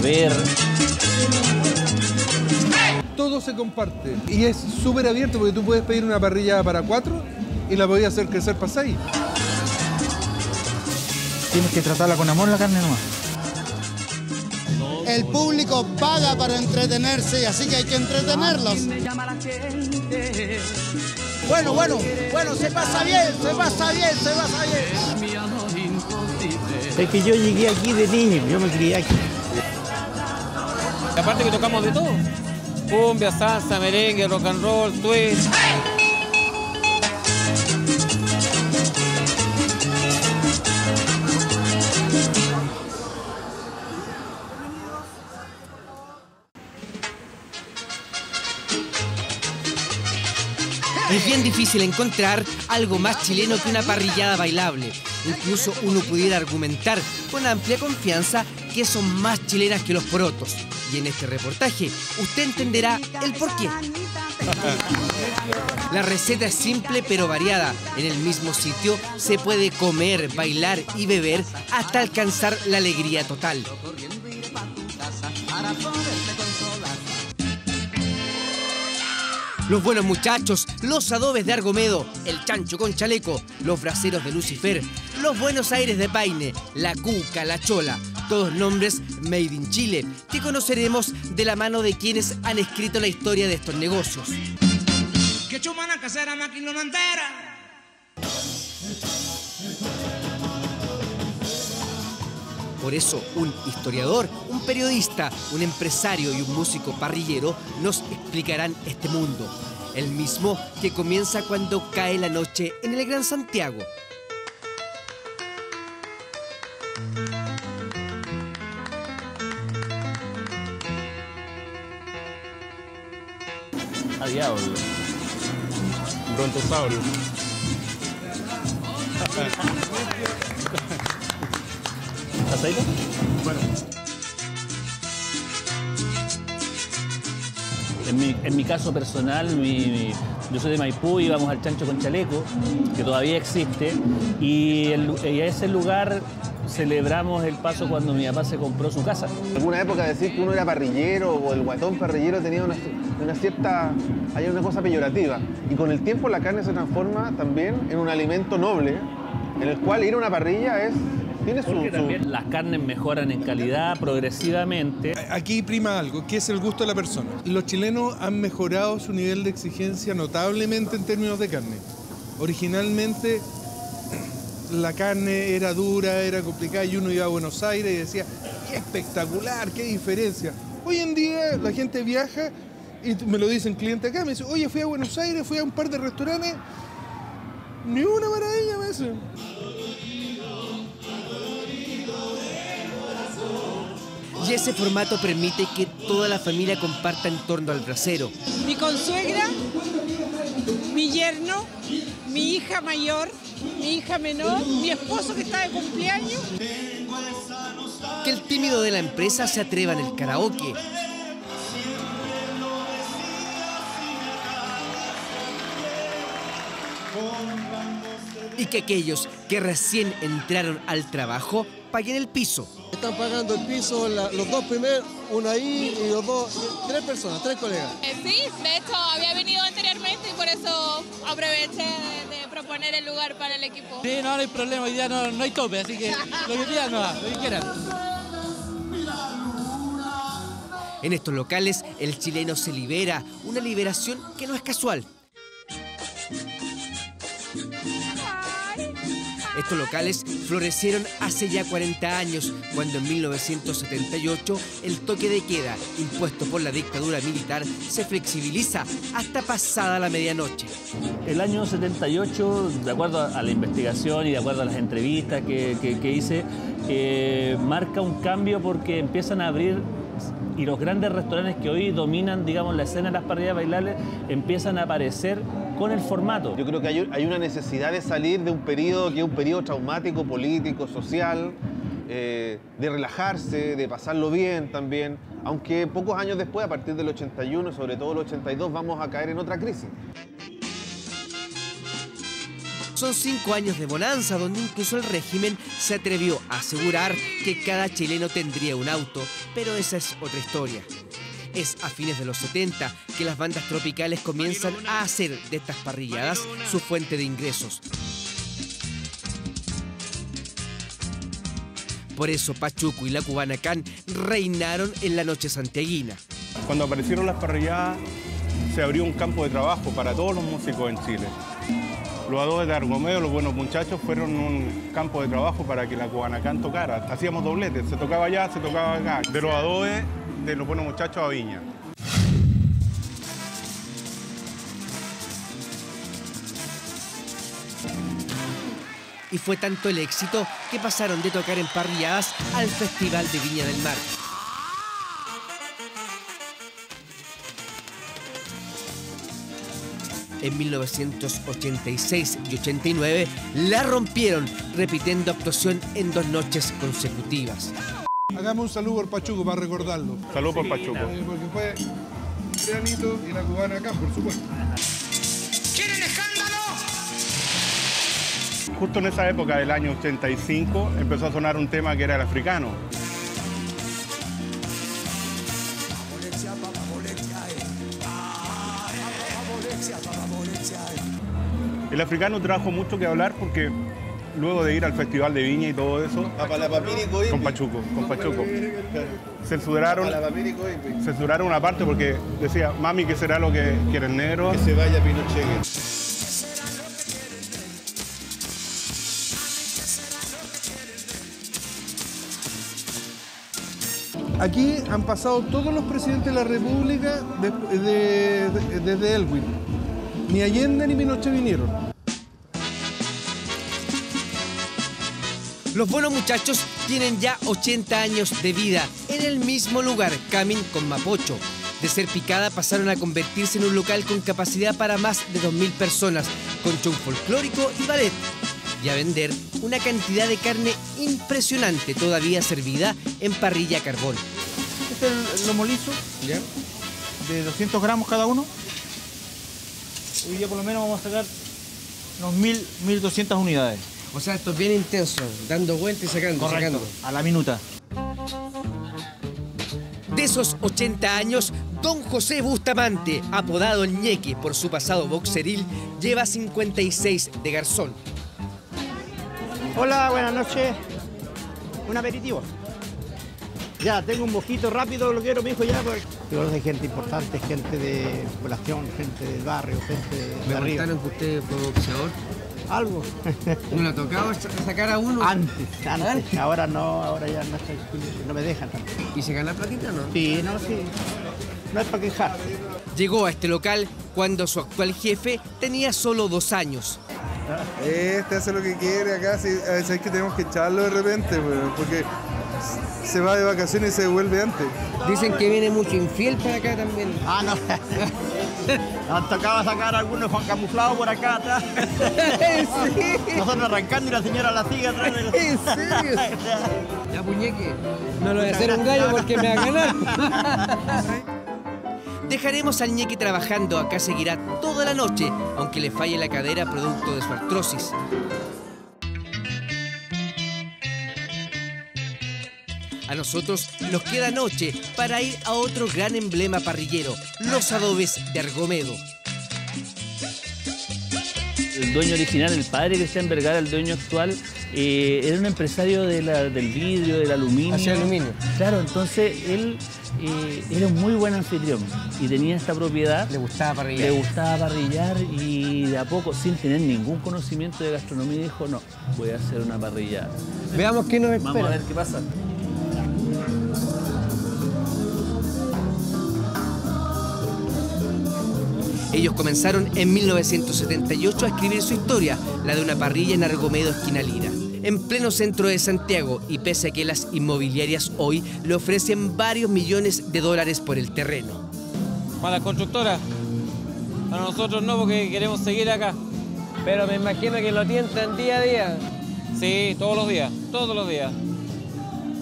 beber. Todo se comparte y es súper abierto porque tú puedes pedir una parrilla para cuatro y la podías hacer crecer para seis. Tienes que tratarla con amor la carne nomás. El público paga para entretenerse, así que hay que entretenerlos. Bueno, bueno, bueno, se pasa bien, se pasa bien, se pasa bien. Es que yo llegué aquí de niño, yo me crié aquí. Aparte que tocamos de todo. Cumbia, salsa, merengue, rock and roll, twist. Es bien difícil encontrar algo más chileno que una parrillada bailable. Incluso uno pudiera argumentar con amplia confianza que son más chilenas que los porotos. Y en este reportaje usted entenderá el porqué. La receta es simple pero variada. En el mismo sitio se puede comer, bailar y beber hasta alcanzar la alegría total. Los buenos muchachos, los adobes de Argomedo, el chancho con chaleco, los braceros de Lucifer, los buenos aires de Paine, la cuca, la chola, todos nombres made in Chile, que conoceremos de la mano de quienes han escrito la historia de estos negocios. Que chumana casera máquina entera. Por eso, un historiador, un periodista, un empresario y un músico parrillero nos explicarán este mundo. El mismo que comienza cuando cae la noche en el Gran Santiago. A diablo. Brontosaurio. ¿Aceite? Bueno. En mi, en mi caso personal, mi- mi- yo soy de Maipú, íbamos al Chancho con Chaleco, que todavía existe, y, el- y a ese lugar celebramos el paso cuando mi papá se compró su casa. En alguna época decir que uno era parrillero o el guatón parrillero tenía una, una cierta, hay una cosa peyorativa. Y con el tiempo la carne se transforma también en un alimento noble, en el cual ir a una parrilla es, tiene su... Su- las carnes mejoran en calidad progresivamente. Aquí prima algo, que es el gusto de la persona. Los chilenos han mejorado su nivel de exigencia notablemente en términos de carne. Originalmente la carne era dura, era complicada y uno iba a Buenos Aires y decía, qué espectacular, qué diferencia. Hoy en día la gente viaja y me lo dicen clientes acá, me dicen, oye, fui a Buenos Aires, fui a un par de restaurantes, ni una maravilla me dicen. Y ese formato permite que toda la familia comparta en torno al brasero. mi consuegra, mi yerno, mi hija mayor, mi hija menor, mi esposo que está de cumpleaños. Que el tímido de la empresa se atreva en el karaoke. Y que aquellos que recién entraron al trabajo paguen el piso. Están pagando el piso la- los dos primeros, uno ahí y los dos, tres personas, tres colegas. Eh, sí, de hecho había venido y por eso aproveché de, de proponer el lugar para el equipo. Sí, no, no hay problema, hoy día no, no hay tope, así que lo que no, lo que quieran. En estos locales el chileno se libera, una liberación que no es casual. Estos locales florecieron hace ya 40 años, cuando en 1978 el toque de queda, impuesto por la dictadura militar, se flexibiliza hasta pasada la medianoche. El año 78, de acuerdo a la investigación y de acuerdo a las entrevistas que, que- hice, eh, marca un cambio porque empiezan a abrir y los grandes restaurantes que hoy dominan, digamos, la escena de las parrillas bailables empiezan a aparecer con el formato. Yo creo que hay, hay una necesidad de salir de un periodo que es un periodo traumático, político, social, eh, de relajarse, de pasarlo bien también, aunque pocos años después, a partir del 81, sobre todo el 82, vamos a caer en otra crisis. Son cinco años de bonanza donde incluso el régimen se atrevió a asegurar que cada chileno tendría un auto, pero esa es otra historia. Es a fines de los 70 que las bandas tropicales comienzan a hacer de estas parrilladas su fuente de ingresos. Por eso Pachuco y la Cubana Can reinaron en la noche santiaguina. Cuando aparecieron las parrilladas, se abrió un campo de trabajo para todos los músicos en Chile. Los adobes de Argomedo, los buenos muchachos, fueron un campo de trabajo para que la Cubanacán tocara. Hacíamos dobletes, se tocaba allá, se tocaba acá. De los adobes de los buenos muchachos a Viña. Y fue tanto el éxito que pasaron de tocar en parrilladas al Festival de Viña del Mar. En 1986 y 89 la rompieron, repitiendo actuación en dos noches consecutivas. Hagamos un saludo por Pachuco para recordarlo. Saludo por Pachuco. Eh, porque fue Trianito y la cubana acá, por supuesto. ¿Quieren escándalo? Justo en esa época del año 85 empezó a sonar un tema que era el africano. El africano trajo mucho que hablar porque luego de ir al Festival de Viña y todo eso, con Pachuco, con Pachuco, censuraron, censuraron una parte porque decía, mami, ¿qué será lo que quiere el negro? Que se vaya Pinochet. Aquí han pasado todos los presidentes de la República de- de- de- desde Elwin. Ni Allende ni Pinochet vinieron. Los buenos muchachos tienen ya 80 años de vida en el mismo lugar, Camin con Mapocho. De ser picada pasaron a convertirse en un local con capacidad para más de 2.000 personas, con show folclórico y ballet. Y a vender una cantidad de carne impresionante todavía servida en parrilla a carbón. Este es el lomo liso, de 200 gramos cada uno. Hoy día por lo menos vamos a sacar unos 1000, 1200 unidades. O sea, esto es bien intenso, dando vueltas y sacando, Correcto, a la minuta. De esos 80 años, don José Bustamante, apodado el Ñeque por su pasado boxeril, lleva 56 de garzón. Hola, buenas noches. Un aperitivo. Ya, tengo un mojito rápido, lo quiero, mi hijo, ya. Porque... Yo de gente importante, gente de población, gente del barrio, gente de, de arriba. que usted fue boxeador. Algo. ¿No le tocaba sacar a uno? Antes, antes. Ahora no, ahora ya no, estoy- no me dejan tanto. ¿Y se gana platita o no? Sí, no, sí. No es para quejarse. Llegó a este local cuando su actual jefe tenía solo dos años. Este hace lo que quiere acá, sí, a veces hay que tenemos que echarlo de repente, weón, porque se va de vacaciones y se devuelve antes. Dicen que viene mucho infiel para acá también. Ah, no. Nos tocaba sacar algunos con camuflado por acá atrás. Nosotros arrancando y la señora la sigue atrás. de ¿En serio? Ya, puñeque. No lo voy a hacer un gallo porque me va a ganar. Dejaremos al ñeque trabajando, acá seguirá toda la noche, aunque le falle la cadera producto de su artrosis. A nosotros nos queda noche para ir a otro gran emblema parrillero, los adobes de Argomedo. El dueño original, el padre Cristian Vergara, el dueño actual, eh, era un empresario de la- del vidrio, del aluminio. Hacía aluminio. Claro, entonces él eh, era un muy buen anfitrión y tenía esta propiedad. Le gustaba parrillar. Le gustaba parrillar y de a poco, sin tener ningún conocimiento de gastronomía, dijo, no, voy a hacer una parrilla. Veamos qué nos espera. Vamos a ver qué pasa. Ellos comenzaron en 1978 a escribir su historia, la de una parrilla en Argomedo, esquina Lira. En pleno centro de Santiago, y pese a que las inmobiliarias hoy le ofrecen varios millones de dólares por el terreno. Para las constructoras. Para nosotros no, porque queremos seguir acá. Pero me imagino que lo tientan día a día. Sí, todos los días, todos los días.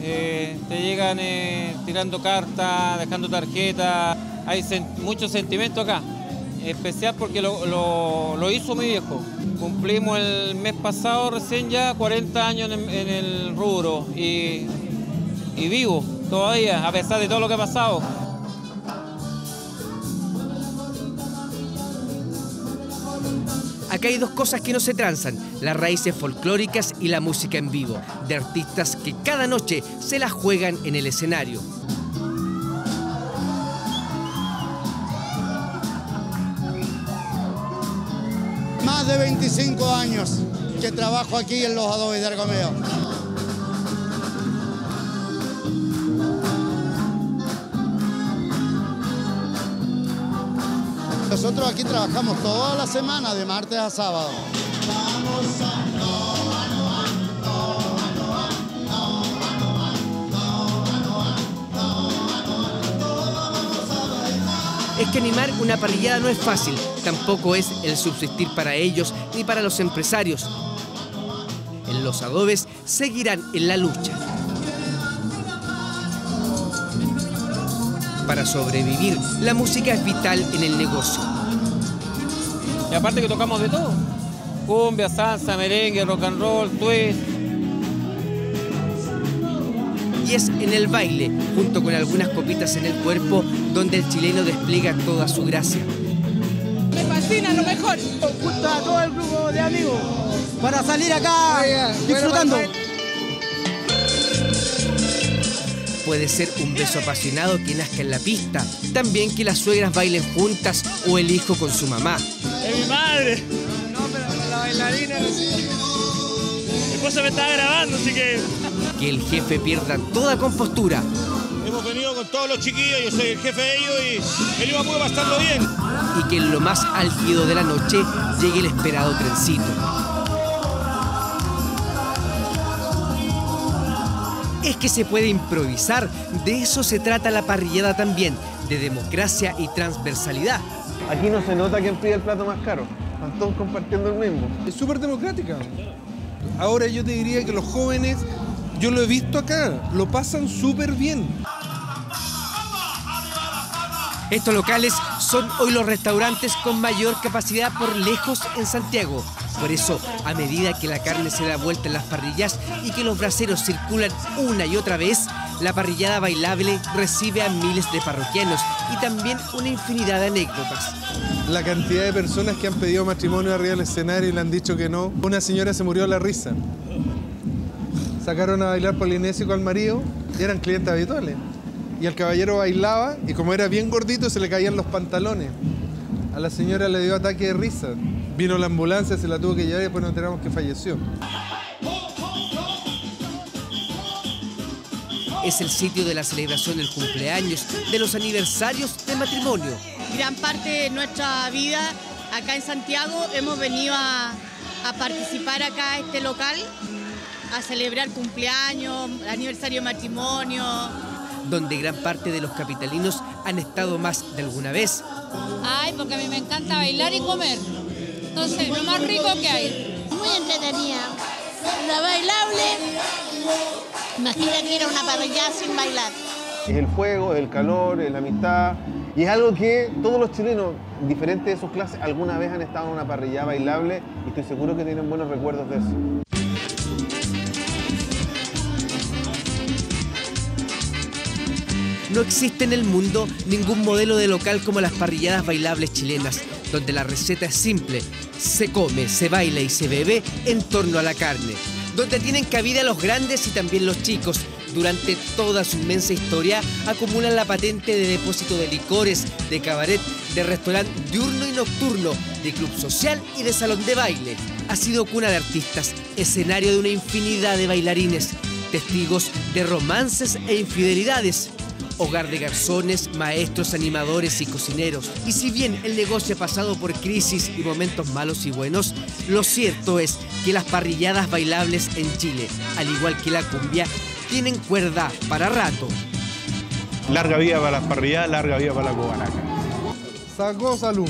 Eh, te llegan eh, tirando cartas, dejando tarjetas. Hay sen- mucho sentimiento acá. Especial porque lo, lo- hizo mi viejo. Cumplimos el mes pasado recién ya 40 años en, en el rubro y, y vivo todavía, a pesar de todo lo que ha pasado. Acá hay dos cosas que no se transan, las raíces folclóricas y la música en vivo, de artistas que cada noche se las juegan en el escenario. De 25 años que trabajo aquí en los adobes de Argomeo. Nosotros aquí trabajamos toda la semana, de martes a sábado. Es que animar una parrillada no es fácil, tampoco es el subsistir para ellos ni para los empresarios. En los adobes seguirán en la lucha. Para sobrevivir, la música es vital en el negocio. Y aparte que tocamos de todo. Cumbia, salsa, merengue, rock and roll, twist. Y es en el baile, junto con algunas copitas en el cuerpo, donde el chileno despliega toda su gracia. Me fascina lo mejor. Junto a todo el grupo de amigos para salir acá disfrutando. Puede ser un beso apasionado que nazca en la pista, también que las suegras bailen juntas o el hijo con su mamá. Es mi madre. No, pero la bailarina. Mi esposa me estaba grabando, así que. Que el jefe pierda toda compostura Hemos venido con todos los chiquillos, yo soy el jefe de ellos y venimos muy pasando bien. y que en lo más álgido de la noche llegue el esperado trencito. Es que se puede improvisar, de eso se trata la parrillada también, de democracia y transversalidad. Aquí no se nota quién pide el plato más caro. Están todos compartiendo el mismo. Es súper democrática. Ahora yo te diría que los jóvenes, yo lo he visto acá, lo pasan súper bien. Estos locales son hoy los restaurantes con mayor capacidad por lejos en Santiago. Por eso, a medida que la carne se da vuelta en las parrillas y que los braseros circulan una y otra vez, la parrillada bailable recibe a miles de parroquianos y también una infinidad de anécdotas. La cantidad de personas que han pedido matrimonio arriba del escenario y le han dicho que no. Una señora se murió a la risa. Sacaron a bailar polinésico al marido y eran clientes habituales. Y el caballero bailaba y como era bien gordito se le caían los pantalones. A la señora le dio ataque de risa. Vino la ambulancia, se la tuvo que llevar y después nos enteramos que falleció. Es el sitio de la celebración del cumpleaños, de los aniversarios de matrimonio. gran parte de nuestra vida acá en Santiago hemos venido a, a participar acá a este local, a celebrar cumpleaños, aniversario de matrimonio. donde gran parte de los capitalinos han estado más de alguna vez. Ay, porque a mí me encanta bailar y comer. Entonces, lo más rico que hay. Muy entretenida. La bailable. Imagina que era una parrillada sin bailar. Es el fuego, es el calor, es la amistad. Y es algo que todos los chilenos, diferentes de sus clases, alguna vez han estado en una parrilla bailable y estoy seguro que tienen buenos recuerdos de eso. No existe en el mundo ningún modelo de local como las parrilladas bailables chilenas, donde la receta es simple, se come, se baila y se bebe en torno a la carne, donde tienen cabida los grandes y también los chicos. Durante toda su inmensa historia acumulan la patente de depósito de licores, de cabaret, de restaurante diurno y nocturno, de club social y de salón de baile. Ha sido cuna de artistas, escenario de una infinidad de bailarines, testigos de romances e infidelidades, hogar de garzones, maestros, animadores y cocineros. Y si bien el negocio ha pasado por crisis y momentos malos y buenos, lo cierto es que las parrilladas bailables en Chile, al igual que la cumbia, tienen cuerda para rato. Larga vida para las parrilladas, larga vida para la cubanaca. Sacó salud.